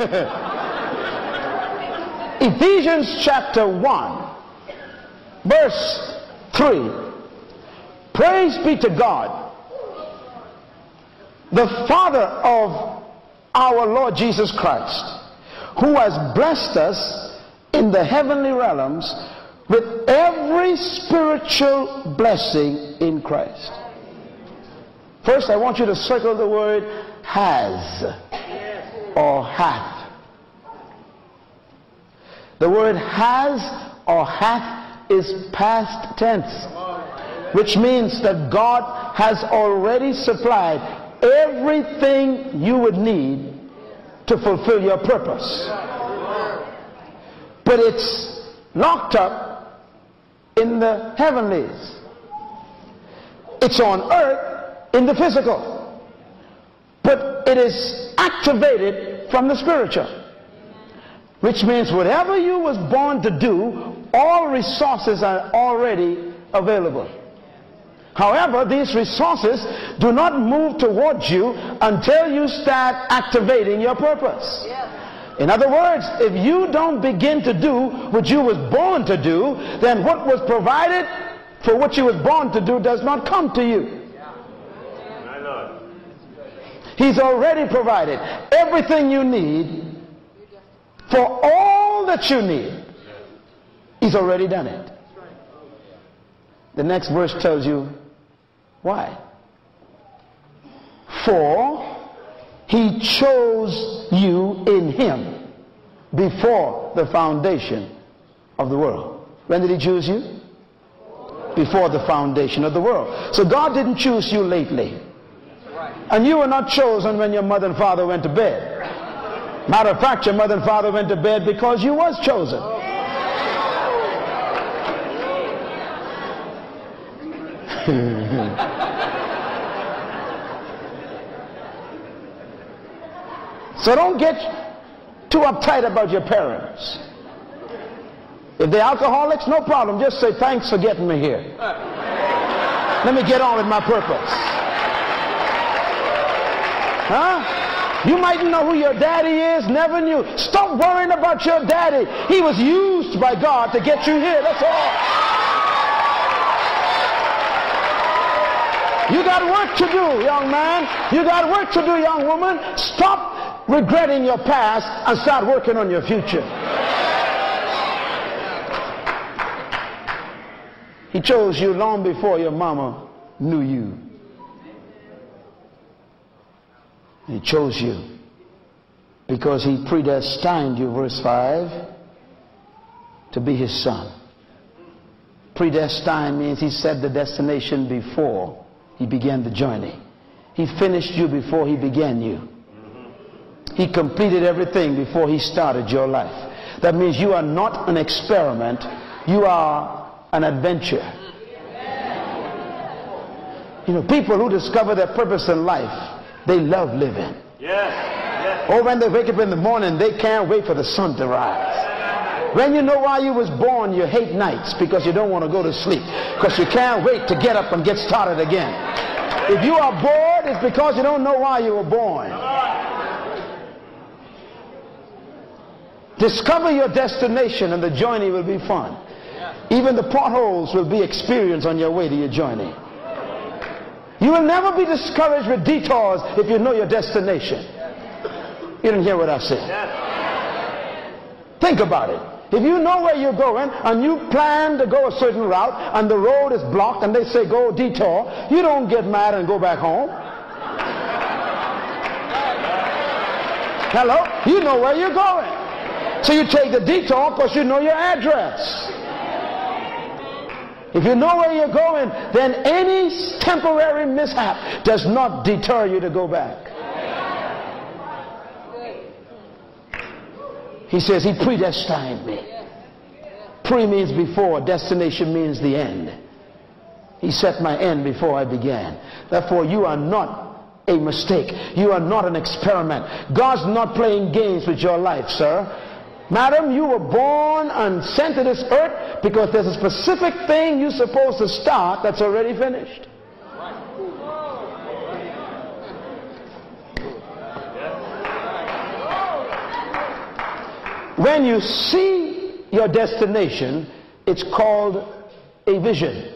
Ephesians chapter 1, verse 3. Praise be to God, the Father of our Lord Jesus Christ, who has blessed us in the heavenly realms with every spiritual blessing in Christ. First, I want you to circle the word has or hath. The word has or hath is past tense, which means that God has already supplied everything you would need to fulfill your purpose. But it's locked up in the heavenlies. It's on earth in the physical. But it is activated from the spiritual. Which means whatever you was born to do, all resources are already available. However, these resources do not move towards you until you start activating your purpose. In other words, if you don't begin to do what you was born to do, then what was provided for what you was born to do does not come to you. He's already provided everything you need for all that you need. He's already done it. The next verse tells you why. For he chose you in him before the foundation of the world. When did he choose you? Before the foundation of the world. So God didn't choose you lately. And you were not chosen when your mother and father went to bed. Matter of fact, your mother and father went to bed because you was chosen. so don't get too uptight about your parents. If they're alcoholics, no problem. Just say, thanks for getting me here. Let me get on with my purpose. Huh? You mightn't know who your daddy is, never knew. Stop worrying about your daddy. He was used by God to get you here. That's all. You got work to do, young man. You got work to do, young woman. Stop regretting your past and start working on your future. He chose you long before your mama knew you. He chose you because he predestined you, verse 5, to be his son. Predestined means he set the destination before he began the journey. He finished you before he began you. He completed everything before he started your life. That means you are not an experiment. You are an adventure. You know, people who discover their purpose in life, they love living. Yes. yes. Or when they wake up in the morning, they can't wait for the sun to rise. When you know why you was born, you hate nights because you don't want to go to sleep. Because you can't wait to get up and get started again. If you are bored, it's because you don't know why you were born. Discover your destination and the journey will be fun. Even the potholes will be experienced on your way to your journey. You will never be discouraged with detours if you know your destination. You didn't hear what I said. Think about it. If you know where you're going and you plan to go a certain route and the road is blocked and they say go detour, you don't get mad and go back home. Hello? You know where you're going. So you take the detour because you know your address. If you know where you're going, then any temporary mishap does not deter you to go back. He says he predestined me. Pre means before, destination means the end. He set my end before I began. Therefore, you are not a mistake. You are not an experiment. God's not playing games with your life, sir. Madam, you were born and sent to this earth because there's a specific thing you're supposed to start that's already finished. when you see your destination, it's called a vision.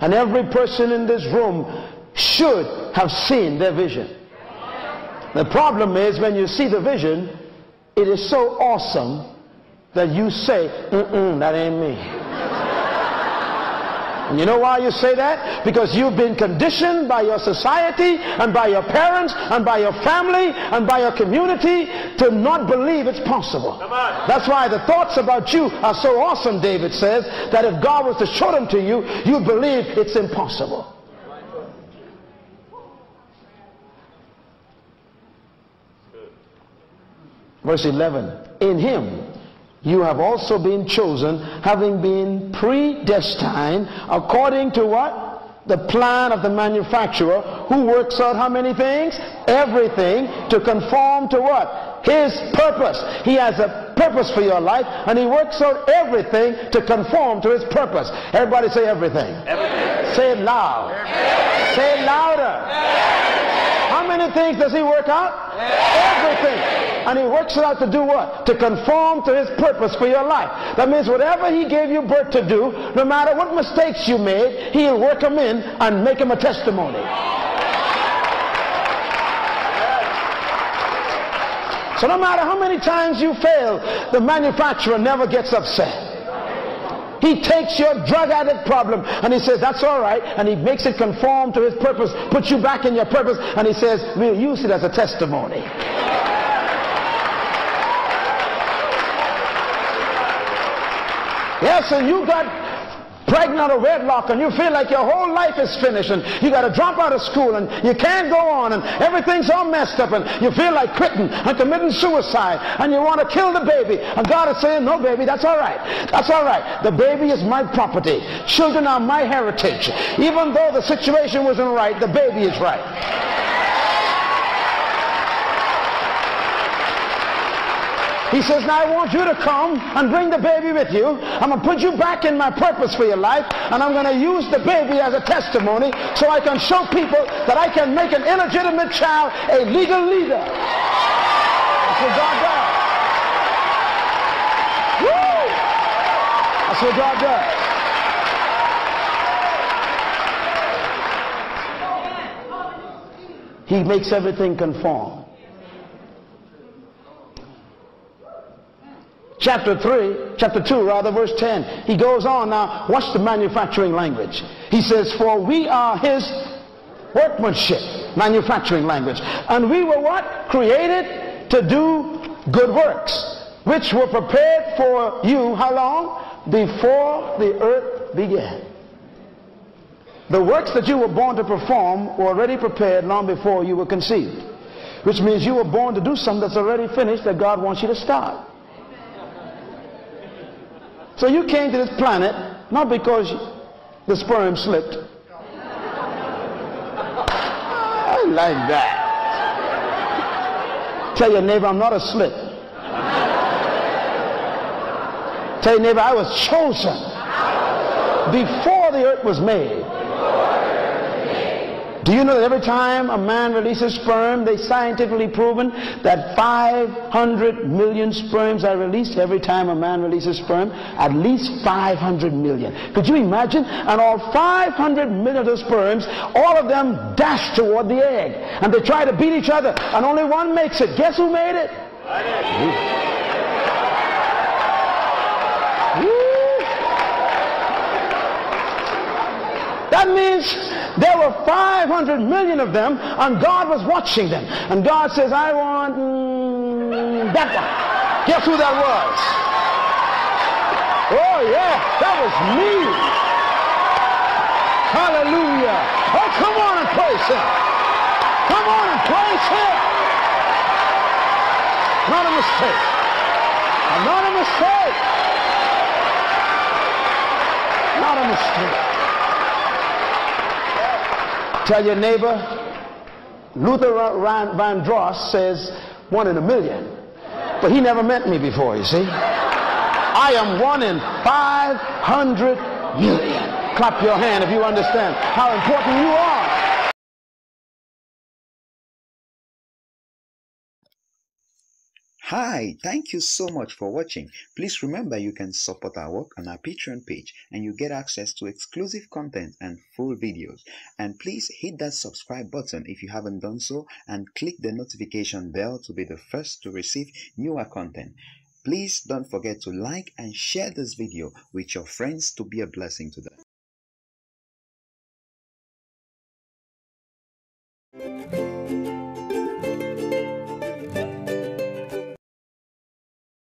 And every person in this room should have seen their vision. The problem is when you see the vision, it is so awesome that you say, mm-mm, that ain't me. And you know why you say that? Because you've been conditioned by your society and by your parents and by your family and by your community to not believe it's possible. That's why the thoughts about you are so awesome, David says, that if God was to show them to you, you'd believe it's impossible. Verse 11. In him you have also been chosen, having been predestined according to what? The plan of the manufacturer who works out how many things? Everything to conform to what? His purpose. He has a purpose for your life and he works out everything to conform to his purpose. Everybody say everything. everything. Say it loud. Everything. Say it louder. Everything. How many things does he work out? Everything. And he works it out to do what? To conform to his purpose for your life. That means whatever he gave you birth to do, no matter what mistakes you made, he'll work them in and make them a testimony. So no matter how many times you fail, the manufacturer never gets upset. He takes your drug addict problem and he says, that's all right. And he makes it conform to his purpose, puts you back in your purpose, and he says, we'll use it as a testimony. Yes, and you got pregnant or wedlock and you feel like your whole life is finished and you got to drop out of school and you can't go on and everything's all messed up and you feel like quitting and committing suicide and you want to kill the baby. And God is saying no baby that's all right. That's all right. The baby is my property. Children are my heritage. Even though the situation wasn't right the baby is right He says, now I want you to come and bring the baby with you. I'm going to put you back in my purpose for your life, and I'm going to use the baby as a testimony so I can show people that I can make an illegitimate child a legal leader. That's what God does. Woo! That's what God does. He makes everything conform. Chapter 3, chapter 2, rather, verse 10. He goes on now, watch the manufacturing language. He says, For we are his workmanship, manufacturing language. And we were what? Created to do good works, which were prepared for you, how long? Before the earth began. The works that you were born to perform were already prepared long before you were conceived. Which means you were born to do something that's already finished that God wants you to start. So you came to this planet not because the sperm slipped. I like that. Tell your neighbor, I'm not a slip. Tell your neighbor, I was chosen before the earth was made. Do you know that every time a man releases sperm, they scientifically proven that 500 million sperms are released every time a man releases sperm? At least 500 million. Could you imagine? And all 500 million of those sperms, all of them dash toward the egg. And they try to beat each other. And only one makes it. Guess who made it? That means there were 500 million of them, and God was watching them. And God says, I want mm, that one. Guess who that was? Oh, yeah, that was me. Hallelujah. Oh, come on and praise Him. Come on and praise Him. Not a mistake. Not a mistake. Not a mistake. Tell your neighbor, Luther Vandross says one in a million. But he never met me before, you see. I am one in 500 million. Clap your hand if you understand how important you are. Hi, thank you so much for watching. Please remember you can support our work on our Patreon page and you get access to exclusive content and full videos. And please hit that subscribe button if you haven't done so and click the notification bell to be the first to receive newer content. Please don't forget to like and share this video with your friends to be a blessing to them.